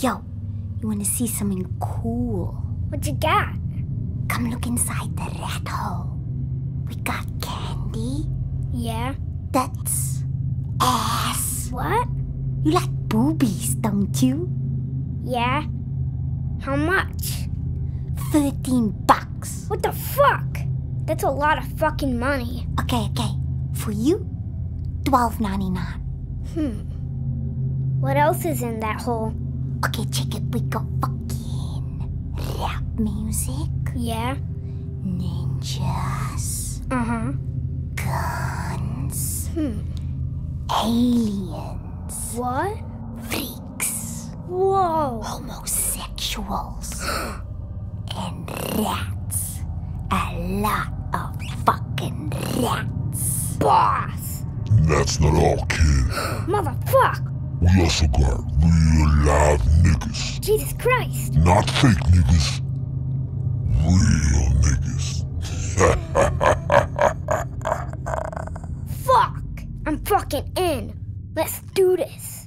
Yo, you wanna see something cool? What you got? Come look inside the rat hole. We got candy. Yeah. That's ass. What? You like boobies, don't you? Yeah. How much? 13 bucks. What the fuck? That's a lot of fucking money. Okay, okay. For you, 12.99. Hmm. What else is in that hole? Okay, check it. We got fucking rap music, Yeah. ninjas, Uh huh. guns, Hmm. aliens, What? freaks, Whoa. homosexuals, and rats. A lot of fucking rats. Boss. That's not all, kid. Motherfuck. We also got real live niggas. Jesus Christ. Not fake niggas. Real niggas. Fuck. I'm fucking in. Let's do this.